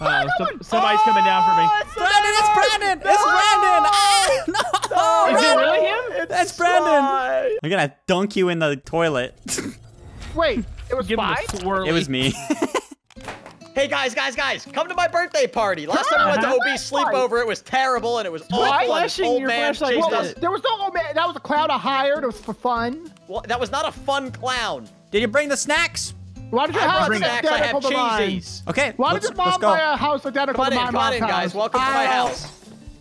Uh, so, somebody's coming down for me. Brandon, it's Brandon! It's Brandon! Ah, no! Is it really him? It's That's Brandon. Spy. I'm gonna dunk you in the toilet. Wait, it was Give him a Spy? swirly. it was me. Hey guys, guys, guys! Come to my birthday party. Last time I went to. OB sleepover, it was terrible and it was awful. and this flashing old your man flashlight chased does us. There was no old man. That was a clown I hired. It was for fun. Well, that was not a fun clown. Did you bring the snacks? Why did your I house brought look snacks. I have identical to mine? cheesies. Okay, Why let's, did your let's mom go. buy a house identical Come on to in, my come on mom's in, guys. Welcome to my house.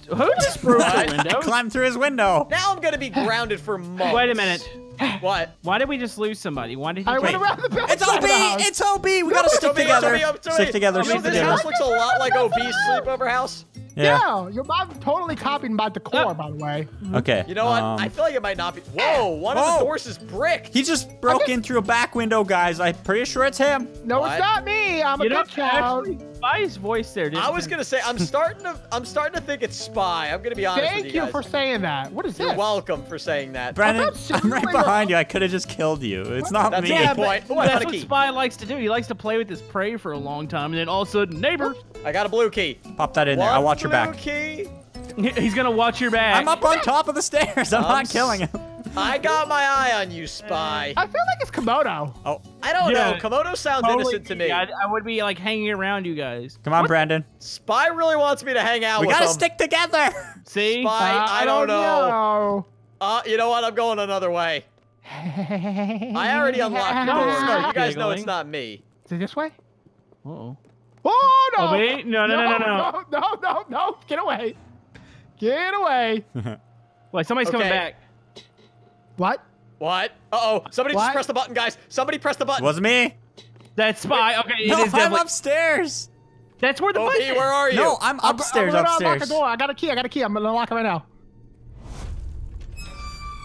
Who just broke the Right. window? Climb through his window. Now I'm gonna be grounded for months. Wait a minute. What? Why did we just lose somebody? Why did he? I went take- around the back It's side OB! of the house. It's OB! We gotta stick together. Toby, Toby, Stick together, You this house looks a lot like OB's sleepover house. Yeah. your mom totally copied my decor, Uh, by the way. Okay. You know what? um, I feel like it might not be. Whoa! One of the doors is bricked. He just broke in through a back window, guys. I'm pretty sure it's him. No, What? it's not me. I'm a You know, good child. Spy's voice there. Didn't I was gonna say I'm starting to. I'm starting to think it's Spy. I'm gonna be honest Thank with you you guys. for saying that. What is You're this? welcome for saying that. Brandon, I'm right behind you. I could have just killed you. It's not That's me. Yeah, point. Oh, I that's what key. Spy likes to do. He likes to play with his prey for a long time, and then all of a sudden, neighbor, I got a blue key. Pop that in there. I'll watch your blue back. key. he's gonna watch your back. I'm up on top of the stairs. I'm I'm not killing him. I got my eye on you, Spy. I feel like it's Komodo. Oh, I don't Yeah. know. Komodo sounds Totally innocent to me. I, I would be like hanging around you guys. come on, Brandon. Spy really wants me to hang out We with gotta him. stick together. See? Spy, Uh, I don't know. know. Uh, you know what? I'm going another way. I already unlocked the door. start You guys know it's not me. Is it this way? Uh-oh. Oh no! Oh, wait. No, no, no, no, no, no, no, no! Get away! Get away! Wait, somebody's coming back. What? What? Uh-oh. Somebody What? just press the button, guys. Somebody press the button. It button. wasn't me. That's Spy. Okay, it No, is I'm definitely. upstairs. That's where the Obi, button is. where are you? No, I'm I'm- upstairs. I'm gonna unlock upstairs. the door. I got a key. I got a key. I'm gonna unlock it right now.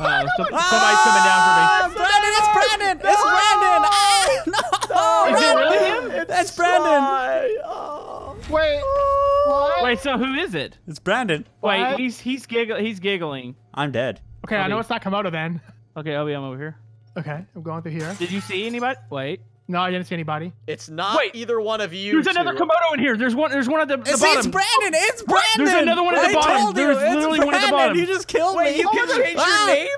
Uh, so, somebody's coming down for me. Brandon, it's Brandon. It's Brandon. Ah, no. for me. Is it really him? That's Brandon. Oh. Wait. What? Wait, so who is it? It's Brandon. Wait, What? he's he's giggle he's giggling. I'm dead. Okay, I know Obi. it's not Komodo then. Okay, Obi, I'm over here. Okay, I'm going through here. Did you see anybody? Wait. No, I didn't see anybody. It's not Wait. either one of you There's another. Komodo in here. There's one. There's one at the, the See, bottom. it's Brandon. It's Brandon. There's another one at the I bottom. told you, There's it's literally one at the Brandon. bottom. He just killed Wait, me. you can change Ah. your name?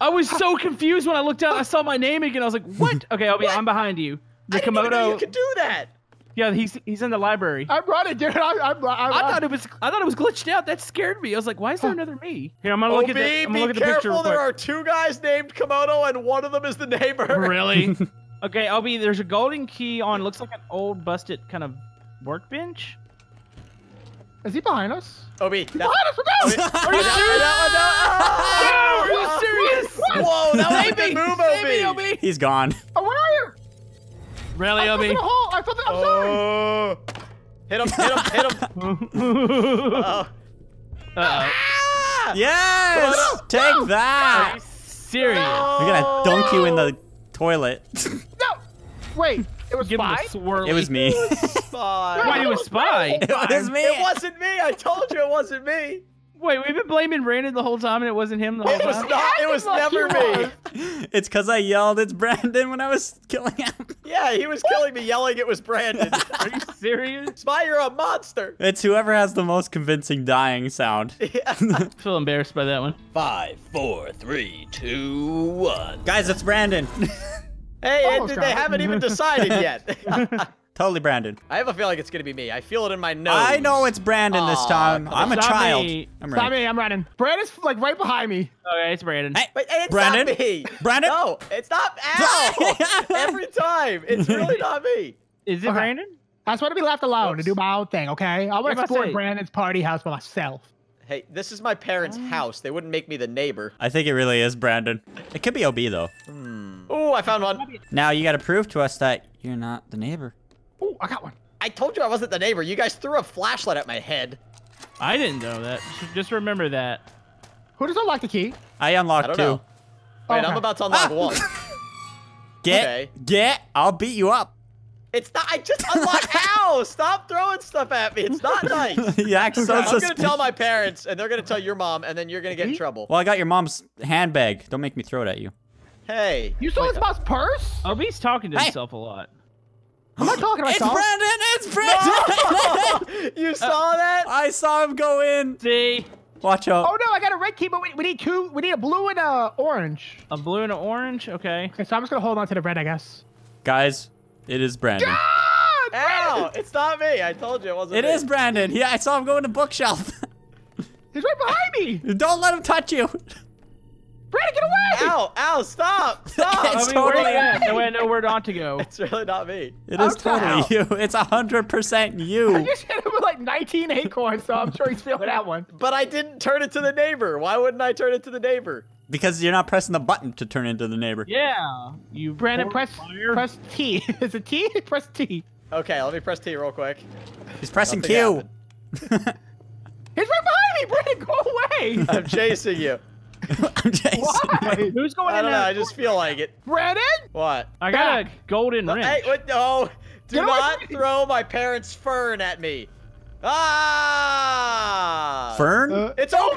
I was so confused when I looked out. I saw my name again. I was like, "What?" Okay, Obi, I'm behind you. The I didn't even know you Komodo. could do that. Yeah, he's he's in the library. I brought running, dude. I, I'm, I'm, I thought it was I thought it was glitched out. That scared me. I was like, "Why is there another me?" Here, I'm gonna look Obi, at the I'm be gonna look at the picture. careful. There are two guys named Komodo, and one of them is the neighbor. Really? okay, Obi, there's a golden key on. Looks like an old busted kind of workbench. Is he behind us? Obi, that, Behind us, Obi, no! are you serious? Oh, are you serious? Whoa, that was a good move, Save Obi. Obi. He's gone. Oh, where are you? Really, I fell Obi? the hole. I fell through. Sorry. Oh. Hit him, hit him, hit him. Uh-oh. Uh-oh. Ah! Yes. Komodo. Take Are that. you serious? I'm gonna dunk you in the toilet. No. Wait. It was Give him a Spy. swirly. it was me. Spy. Why you a spy? it was me. It wasn't me. I told you it wasn't me. Wait, we've been blaming Brandon the whole time, and it wasn't him the whole It was time. not. It was never you me. It's because I yelled, it's Brandon when I was killing him. Yeah, he was killing me, yelling it was Brandon. Are you serious? Spy, you're a monster. It's whoever has the most convincing dying sound. Yeah. I feel embarrassed by that one. Five, four, three, two, one. Guys, it's Brandon. Hey, Almost they haven't even decided yet. Totally Brandon. I have a feeling it's gonna be me. I feel it in my nose. I know it's Brandon this time. I'm a on. Stop child. me. I'm Stop ready. me. I'm running. Brandon's like right behind me. Okay, it's Brandon. Hey, But it's Brandon? not me. Brandon? No, it's not. Ow! Every time, it's really not me. Is it Okay. Brandon? I just want to be left alone to do my own thing, okay? I want to explore? Brandon's party house by myself. Hey, this is my parents' house. They wouldn't make me the neighbor. I think it really is Brandon. It could be OB though. Oh, I found one. Now you gotta prove to us that you're not the neighbor. Oh, I got one. I told you I wasn't the neighbor. You guys threw a flashlight at my head. I didn't know that. Just- Just remember that. Who does unlock the key? I I unlocked don't two. know. Wait, Okay. I'm about to unlock Ah! one. Get, Okay. get. I'll beat you up. It's not. I just unlocked. Ow! Stop throwing stuff at me. It's not nice. you act so I'm gonna tell my parents, and they're gonna tell your mom, and then you're gonna get in trouble. Well, I got your mom's handbag. Don't make me throw it at you. Hey. You stole his mom's purse? Obi's talking to Hey. himself a lot. I'm not talking to It's. Brandon. It's Brandon. You saw that? I saw him go in. See, Watch out. Oh no, I got a red key, but we, we need two. We need a blue and a orange. a blue and an orange. Okay. Okay, so I'm just gonna hold on to the red, I guess. Guys, it is Brandon. Ah, Ow! It's not me. I told you it wasn't It me. is Brandon. Yeah, I saw him go in the bookshelf. He's right behind me. Don't let him touch you. Brandon, get away! Ow! Ow! Stop! Stop! It's I mean, where totally- you at? No, I know where not to go. It's really not me. It is Ow. totally you. It's a hundred percent I you. just hit him with like 19 acorns, so I'm sure he's feeling that one. But I didn't turn it to the neighbor. Why wouldn't I turn it to the neighbor? Because you're not pressing the button to turn into the neighbor. Yeah, you. Brandon, poor press liar. press T. Is it T? Press T. Okay, let me press T real quick. He's pressing Nothing Q. happened. He's right behind me. Brandon, go away. I'm chasing you. I'm chasing. Why? Who's going I in don't know. there? I just feel like it. Brandon? What? I got a golden ring. Hey, what? No! Do Get not from me. throw my parents' fern at me. Ah! Fern? Uh, It's OB!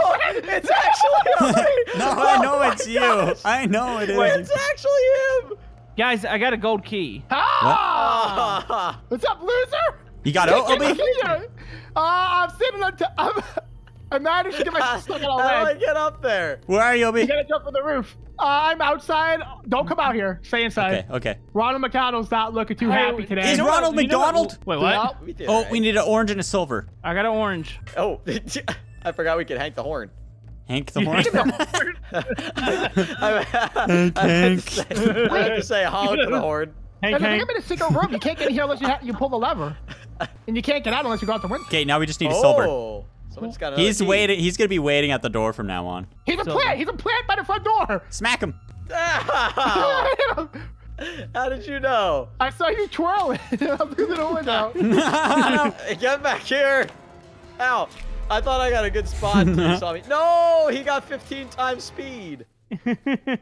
Oh, it's actually OB! no, I know Oh it's my you. gosh. I know it is. Wait, it's actually him! Guys, I got a gold key. Ah! Ah. What's up, loser? You got Can't Obi? get. Uh, I'm sitting on top. I'm, managed to get my stuck on a How do I get up there? Where are you, Obi? You gotta jump from the roof. Uh, I'm outside. Don't come out here. Stay inside. Okay, okay. Ronald McDonald's not looking too Hey, happy today. Is Ronald what- you know what- McDonald? Wait, what? Yup. We did Oh, right. we need an orange and a silver. I got an orange. Oh, I forgot we could hank the horn. Hank the horn. I, I, meant to say, I meant to say honk the horn. Hey, Hey, Hank. I'm in a secret room. You can't get in here unless you, ha- you pull the lever. And you can't get out unless you go out the window. okay, now we just need a silver. Someone just got another He's key. waiting. He's gonna be waiting at the door from now on. He's a Silver. plant. He's a plant by the front door. Smack him. Ow. How did you know? I saw you twirling through the window. Hey, Get back here! Ow! I thought I got a good spot until you saw me. No! He got 15 times speed. How did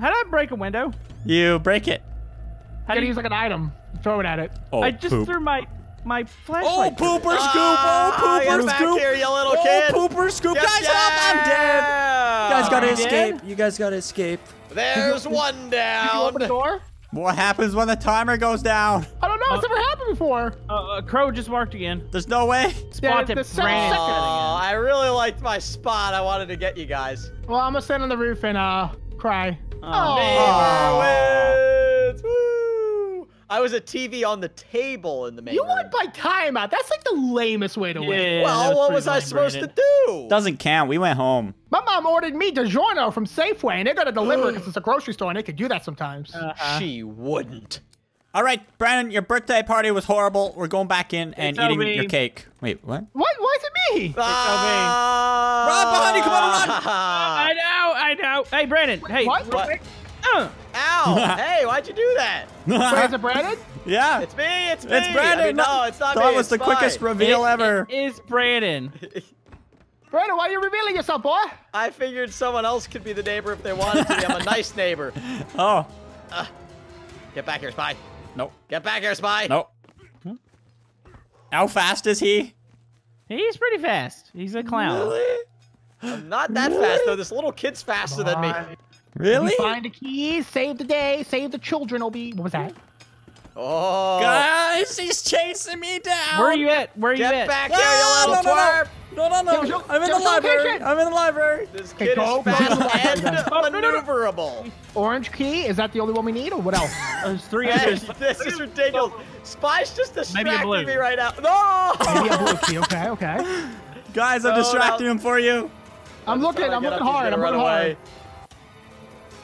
I break a window? you break it. How Gotta do you, use like an item. Throw it at it. Oh, I just poop. threw my my Oh, flashlight. through it. pooper scoop! Ah, Oh, get pooper back scoop! here, you little oh, kid. pooper scoop! Get Guys, help! I'm dead. You guys gotta you escape. dead? You guys gotta escape. There's one Did you open the down. door? What happens when the timer goes down? I don't know. It's never happened before. Uh, uh, crow just marked again. There's no way. Spot Yeah, that the Brandon Oh, again. I really liked my spot. I wanted to get you guys. Well, I'm gonna stand on the roof and uh cry. Oh. Neighbor wins. Woo! I was a TV on the table in the main You room. won by timeout. That's like the lamest way to win. Yeah, that Well, what was I supposed Brandon. to do? Doesn't count. We went home. My mom ordered me DiGiorno from Safeway, and they're gonna deliver because it's a grocery store, and they could do that sometimes. Uh-huh. She wouldn't. All right, Brandon, your birthday party was horrible. We're going back in and It's eating Obi. your cake. Wait, what? What? Why is it me? Ah! Run behind you, come on, run! I know, I know. Hey, Brandon. Hey. What? What? Uh, Ow! hey, why'd you do that? Wait, is it Brandon? yeah, It's me. It's me. it's Brandon. I mean, no, it's not That me. was it's the quickest reveal it- ever. it is Brandon. Brandon, why are you revealing yourself, boy? I figured someone else could be the neighbor if they wanted to. I'm a nice neighbor. Oh, Get back here, spy. nope, Get back here, spy. nope. How fast is he? He's pretty fast. He's a clown. I'm not that fast though. This little kid's faster than me. Really? Find the keys, save the day, save the children. Will be. What was that? Oh. Guys, he's chasing me down. Where are you at? Where are you Get at? back Ah, here, you little no, no, no. twerp. No, no, no. I'm in the library. I'm in the library. This Hey, kid go, is go, fast go, go, and go. maneuverable. Orange key. Is that the only one we need, or what else? There's three Hey, others. this is ridiculous. Spy's just Maybe a distracting blue. me right now. No! Maybe a blue key. Okay, okay. Guys, I'm No, distracting no. him for you. I'm looking. Trying to I'm looking hard. gonna I'm looking hard.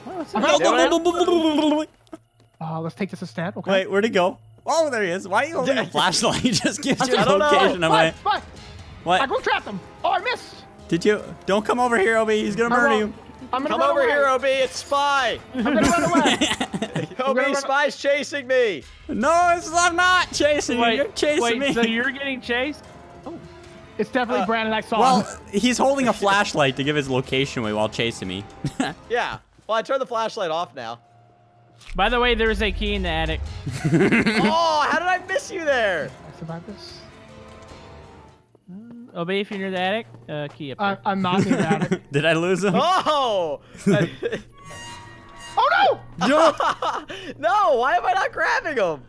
Away. I'm Doing it? Oh, let's take this a step. Okay. Wait, where'd he go? Oh, there he is. Why are you holding a flashlight? He just gives your I location away. What? What? I What? group trapped him. Oh, I missed. Did you? Don't come over here, Obi. He's gonna murder you. I'm gonna Come over away. here, OB. It's Spy. I'm gonna run away. OB, run- Spy's chasing me. No, it's, I'm not chasing you. Wait, You're chasing wait, me. so you're getting chased? Oh, It's definitely Uh, Brandon. I saw him. well, he's holding a flashlight to give his location away while chasing me. Yeah. Well, I turned the flashlight off now. By the way, there is a key in the attic. oh, how did I miss you there? I survived this. Obey if you're near the attic. Uh, key up I, there. I'm not near the attic. Did I lose him? Oh! Oh no! Jump! no, why am I not grabbing him?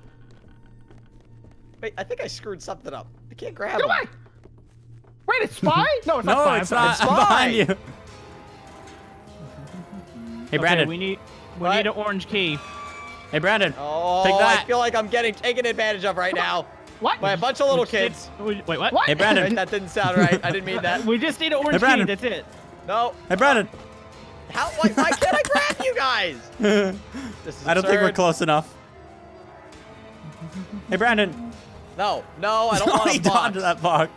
Wait, I think I screwed something up. I can't grab Get him. away! Wait, it's Spy? No, it's not No, Spy. I'm it's not. It's I'm behind you. Hey, Okay, Brandon. we need we What? need an orange key. Hey, Brandon. Oh, Take I feel like I'm getting taken advantage of right now What? by a bunch of little We just need- kids. we- Wait, what? What? Hey, Brandon. That didn't sound right. I didn't mean that. We just need an orange key. Brandon. That's it. No. Hey, Brandon. How? Why, why can't I grab you guys? This is I don't think we're close enough. Hey, Brandon. No, no, I don't No, want he a box. dodged that box.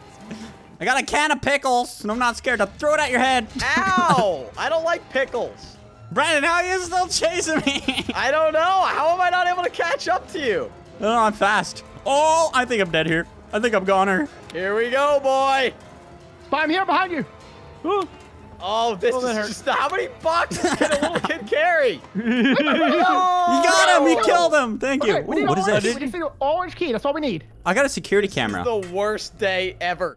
I got a can of pickles, and I'm not scared to throw it at your head. Ow! I don't like pickles. Brandon, how are you still chasing me? I don't know. How am I not able to catch up to you? no, I'm fast. Oh, I think I'm dead here. I think I'm goner. Here we go, boy. I'm here behind you. Ooh. Oh, this Oh, that is hurt. just how many boxes can a little kid carry? You got him. You killed him. Thank you. Okay, we Ooh, need what an is orange? Key. We just need an orange key. That's all we need. I got a security camera. The worst day ever.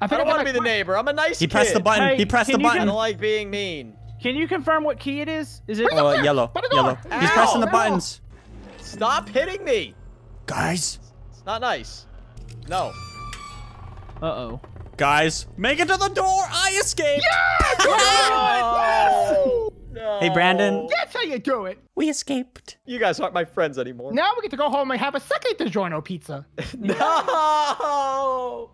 I I don't want to be the neighbor. I'm a nice He kid. pressed the button. Hey, he pressed the can you I don't like being mean. Can you confirm what key it is? Is it? Bring it Oh, yellow. Put it on. Yellow. He's pressing the Ow. buttons. Stop hitting me. Guys. It's not nice. No. Uh oh. Guys, make it to the door. I escaped. No. No. Hey, Brandon. That's how you do it. We escaped. You guys aren't my friends anymore. Now we get to go home and have a second DiGiorno pizza. No.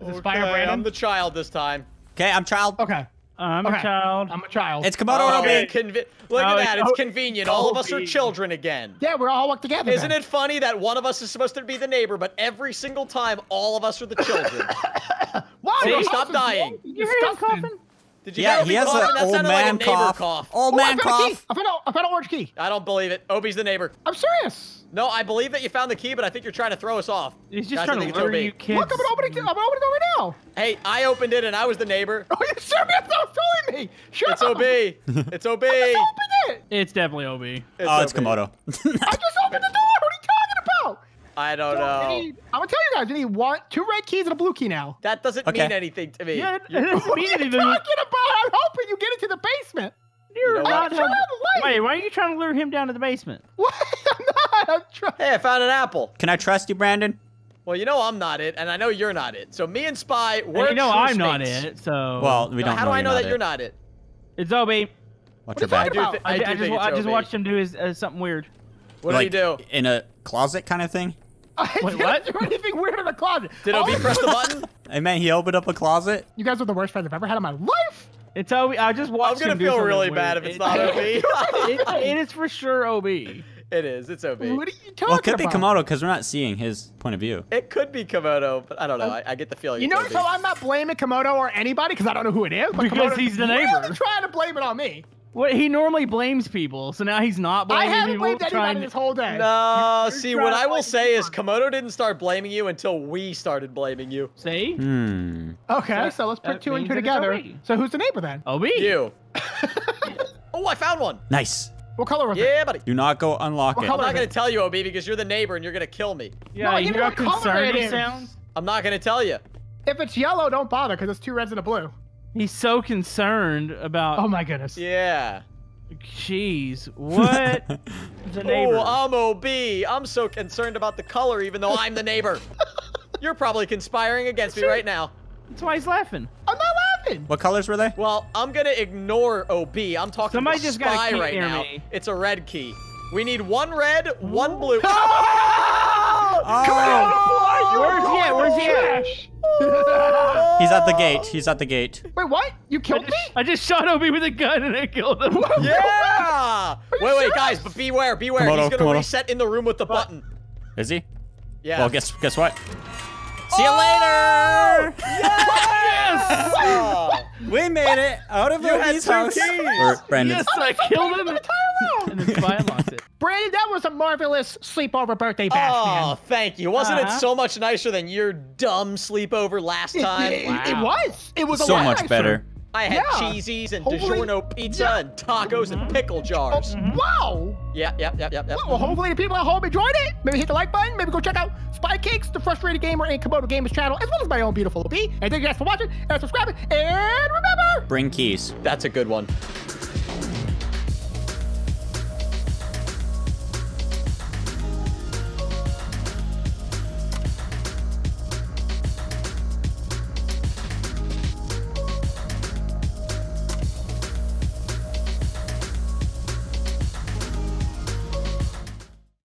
Is this Fire Okay, Brandon? I'm the child this time. Okay, I'm child. Okay. I'm okay. a child. I'm a child. It's Komodo oh, Okay, Robi. convi- Look No, at oh, that. It's O- convenient. All of us are children again. yeah, we're all work together. Isn't then. it funny that one of us is supposed to be the neighbor, but every single time all of us are the children? Wow, See? your Stop dying. so You hear him coughing? Did you Yeah, hear he has coughing? an That old sounded like a man cough. cough. Old Oh, man found a key. cough. I found, a, I found an orange key. I don't believe it. Obi's the neighbor. I'm serious. No, I believe that you found the key, but I think you're trying to throw us off. He's just Guys, trying to it's lure OB. you kids. Look, I'm opening, I'm opening it right now. Hey, I opened it and I was the neighbor. Oh, you serious? Don't fooling me. Shut It's up. OB. It's OB. I just opened it. It's definitely Ob. Oh, it's Komodo. I just opened the door. What are you talking about? I don't So, know. need- I'm gonna tell you guys, we need one, two red keys and a blue key now. That doesn't Okay. mean anything to me. Yeah, it You're- doesn't What mean are you anything. talking about? The light. Wait, why are you trying to lure him down to the basement? What? I'm not. I'm trying. Hey, I found an apple. Can I trust you, Brandon? Well, you know I'm not it, and I know you're not it. So me and Spy, And we're you know true I'm not mates. it, so. Well, we Now, don't how know do I know not that you're not it? it's Ob. I, Watch What your are back. you talking about? I I just, I just watched him do his uh, something weird. What like, did he do? In a closet kind of thing? I Wait, what? do anything weird in the closet. Did All OB press the button? I mean, he opened up a closet. You guys are the worst friends I've ever had in my life. It's Ob. I just I'm gonna him feel really weird. bad if it's It- not OB. it, it is for sure Ob. it is. It's OB. What are you talking Well, it could be about? Komodo because we're not seeing his point of view. It could be Komodo, but I don't know. Oh. I, I get the feeling. You it's notice how I'm not blaming Komodo or anybody because I don't know who it is. But Because Komodo's he's the neighbor. really neighbor. trying to blame it on me. What he normally blames people, so now he's not blaming me. I haven't people. blamed anybody this whole day. No, You're see, what I will say is. Komodo didn't start blaming you until we started blaming you. See? Hmm. Okay, So so let's put two and two together. So who's the neighbor then? Ob. You. oh, I found one. Nice. What color was it? Yeah, buddy. Do not go unlock What it. I'm not gonna tell you, OB, because you're the neighbor and you're gonna kill me. Yeah, No, you you know know how what color concerned it sounds? I'm not gonna tell you. If it's yellow, don't bother because it's two reds and a blue. He's so concerned about. Oh my goodness. Yeah. Jeez, what? the oh, neighbor. Oh, I'm OB. I'm so concerned about the color, even though I'm the neighbor. You're probably conspiring against me right now. That's why he's laughing. I'm not laughing. What colors were they? Well, I'm gonna ignore OB. I'm talking Somebody to just got a key right near now. me. It's a red key. We need one red, one blue. Oh! Oh! Come Oh, Oh, Where's he at? Where's he at? He's at the gate. He's at the gate. Wait, what? You I killed me? I just shot Ob with a gun and I killed him. Yeah! Wait, wait, serious? guys, but beware, beware. Komodo, He's gonna Komodo. reset in the room with the button. Is he? Yeah. Well, guess guess what? See you oh! later. yes! Oh, We made it out of You had Obi's two house. keys. Yes, I killed him. The entire And round. then Spy unlocks it. Brandon, that was a marvelous sleepover birthday bash, oh, man. thank you. Wasn't Uh-huh. it so much nicer than your dumb sleepover last time? it- Wow. it was. It was a So lot much nicer. better. I had Yeah. cheesies and Hopefully- DiGiorno pizza and tacos and pickle jars. Oh, wow. Yeah, yeah, yeah, yeah, yeah. Well, hopefully the people at home enjoyed it. Maybe hit the like button. Maybe go check out SpyCakes, the Frustrated Gamer, and Komodo Gamers channel, as well as my own beautiful B. And thank you guys for watching and subscribing. And remember, Bring keys. That's a good one.